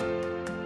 うん。